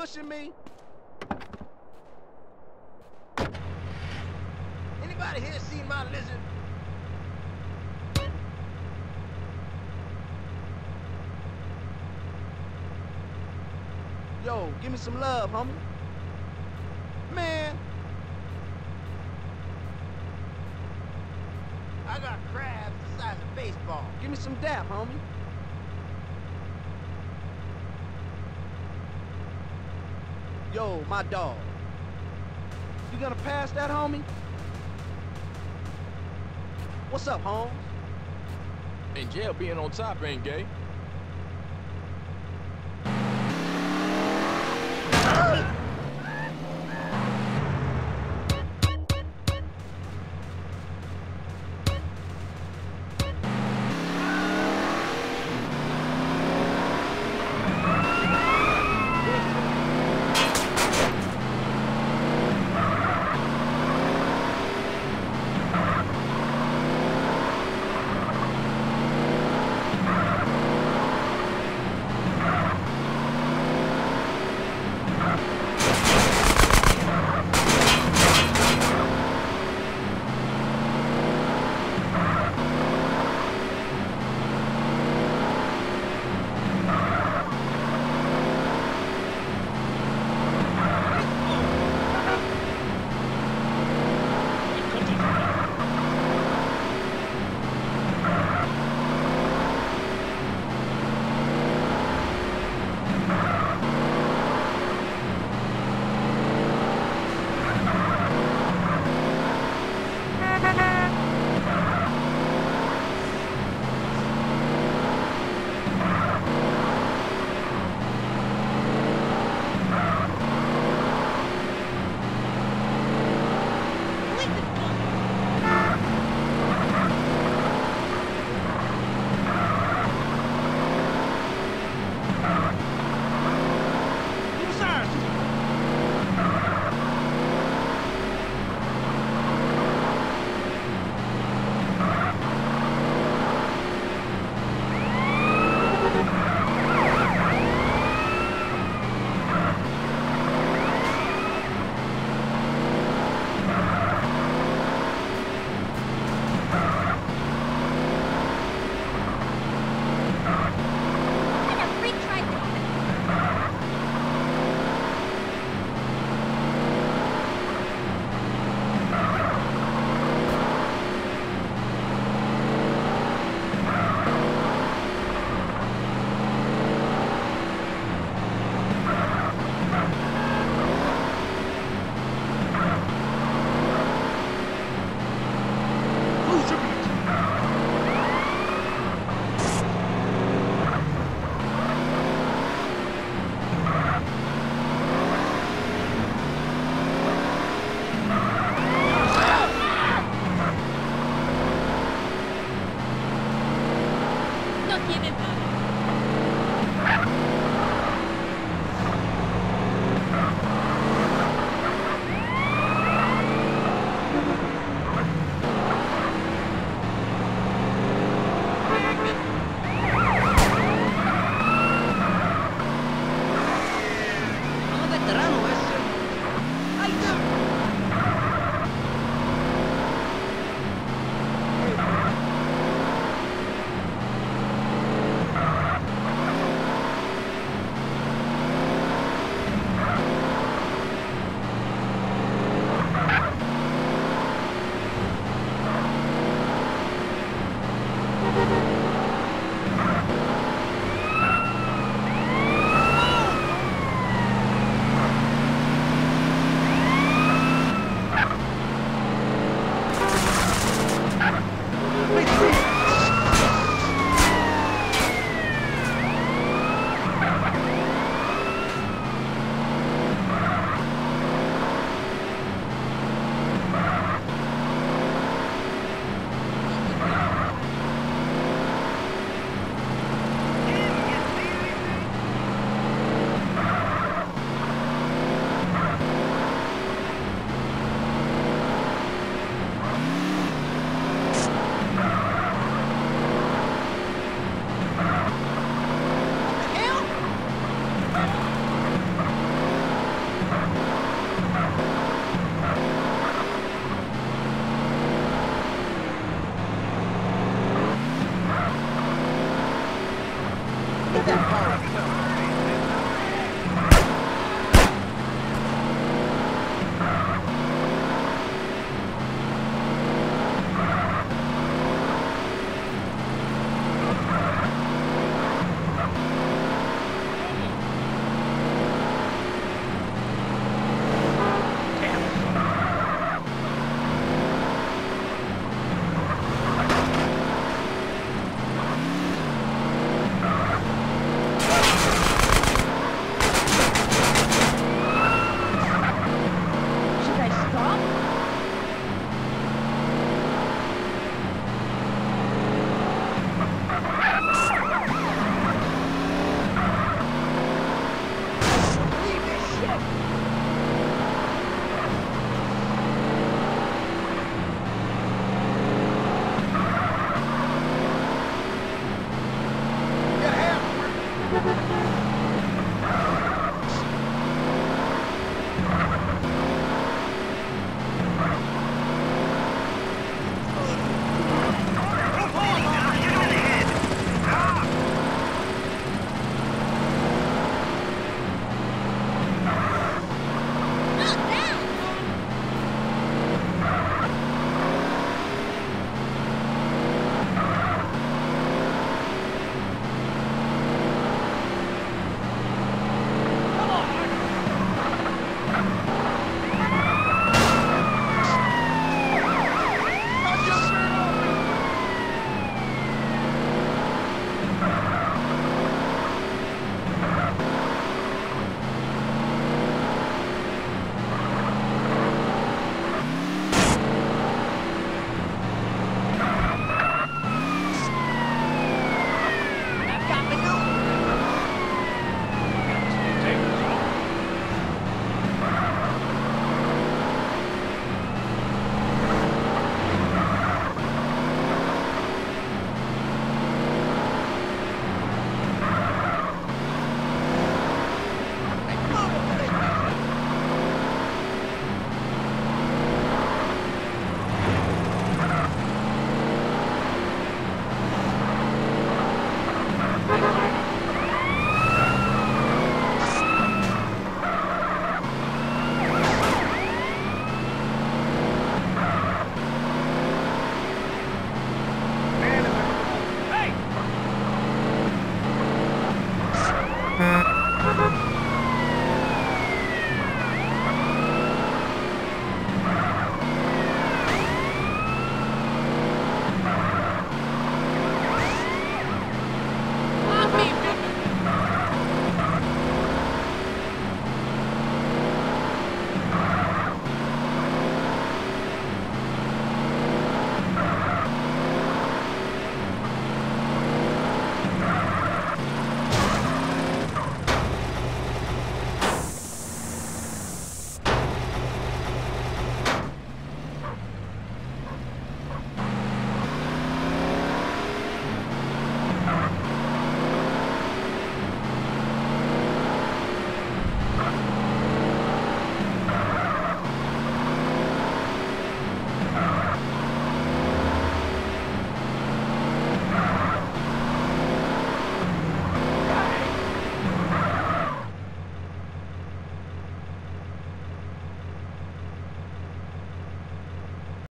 pushing me? Anybody here seen my lizard? Yo, give me some love, homie. Man, I got crabs the size of baseball. give me some dap, homie. Yo, my dog. You gonna pass that, homie? What's up, Holmes? In jail being on top ain't gay.